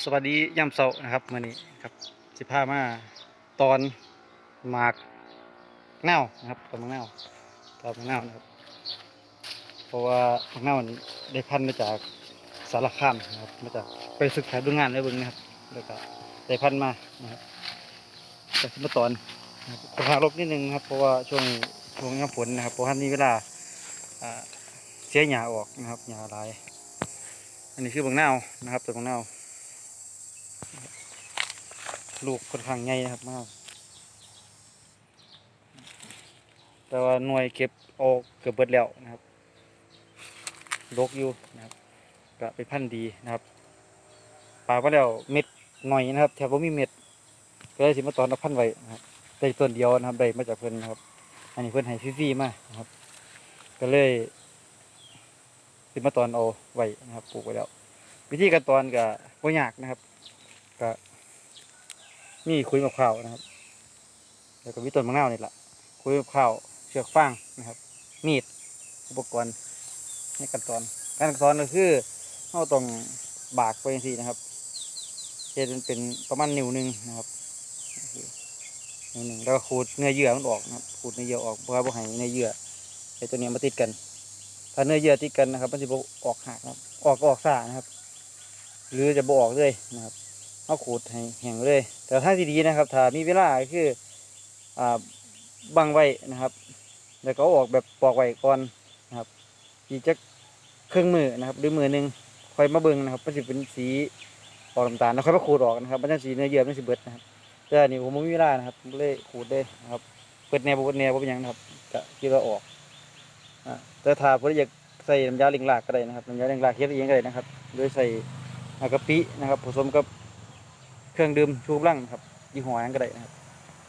สวัสดีย่ำเสานะครับมื่อนี้ครับสิพามาตอนหมากเน่าวนะครับตอนหมากเน่าวตอนหมากเน่าวนะครับ เพราะว่าหมากเน่าวได้พันมาจากสารคามนะครับมาจากไปศึกษาดูงานได้บิ่งนะครับ แล้วก็ได้พันมานะครับแต่ขึ้นมาตอนนะครับค่อนข้างรบนิดนึงครับเพราะว่าช่วงช่วงน้าฝนนะครับเพราะว่ามีเวลาเสียหญ้าออกนะครับหญ้าหลาย อันนี้คือบางนาวนะครับตัวบางนาว ลูกค่อนข้างใหญ่นะครับมาก แต่ว่าหน่วยเก็บออกเกือบเบิดแล้วนะครับลกอยู่นะครับก็เป็นพันดีนะครับปลาก็แล้วเม็ดหน่อยนะครับ แถวบ่มีเม็ดก็เลยสิมาตอนเอาพันไว้นะครับได้ต้นเดียวนะครับได้มาจากเพิ่อนนะครับ อันนี้เพิ่อนให้ฟรีๆมานะครับ ก็เลยสิมาตอนเอาไว้นะครับปลูกไว้แล้ว วิธีการตอนก็บ่ยากนะครับ ก็มีคุยมะพร้าวนะครับ แล้วก็วิต้นมะนาวนี่แหละคุยมะพร้าวเชือกฟางนะครับ มีดอุปกรณ์ในการตอนการตอนก็คือเราต้องบากไปทีนะครับเฮ็ดมันเป็นประมาณนิ้วหนึ่งนะครับนิ้วหนึ่งแล้วก็ขูดเนื้อเยื่อมันออกนะครับขูดเนื้อเยื่อออกเพราะว่าบ่ให้เนื้อเยื่อไอ้ตัวนี้มาติดกัน ถ้าเนื้อเยื่อติดกันนะครับ มันจะออกหักครับ ออกก็ออกซ่านะครับ หรือจะบออกเลยนะครับ เอาขูดให้แห้งเลย แต่ถ้าที่ดีนะครับ ถ้ามีเวลาก็คืออ่าบังไว้นะครับแล้วก็เอาออกแบบปอกไว้ก่อนนะครับอีกจะเครื่องมือนะครับ หรือมือหนึ่งค่อยมาเบิ่งนะครับมันจะเป็นสีออกน้ำตาลแล้วค่อยมาขูดออกนะครับมันจะสีเนื้อเยื่อมันจะเบิดนะครับแต่อันนี้ผมไม่มีเวลานะครับผมเลยขูดเลยนะครับเปิดแนวเปิดแนวบ่เป็นยังนะครับก็คิดว่าออกอ่าแต่ถ้าผมอยากใส่น้ำยาเลิงลากก็ได้นะครับน้ำยาเลิงลากเฮ็ดเองก็ได้นะครับ โดยใส่อ่ากะปินะครับ ผสมกับ เครื่องดื่มชูกำลังครับยี่ห้อหยังก็ได้นะครับ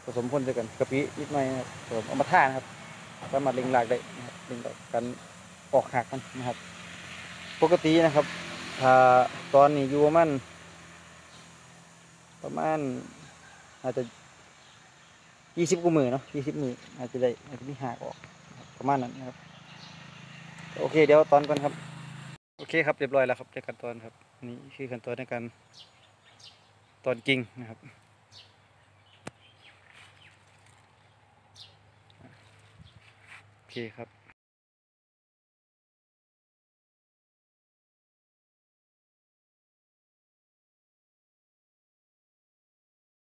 ผสมคนด้วยกันกะปินิดหน่อยนะครับผสมเอามาท่านะครับสามารถเลิงหลากได้นะครับเลิงกกันออกหักกันนะครับ ปกตินะครับถ้าตอนนี้อยู่ประมาณประมาณอาจจะยี่สิบกว่ามือเนาะยี่สิบมืออาจจะได้อาจจะมีหักออกประมาณนั้นนะครับ โอเคเดี๋ยวตอนก่อนครับ โอเคครับเรียบร้อยแล้วครับในขั้นตอนครับ นี่คือขั้นตอนในการ ตอนกิ่งนะครับ โอเคครับ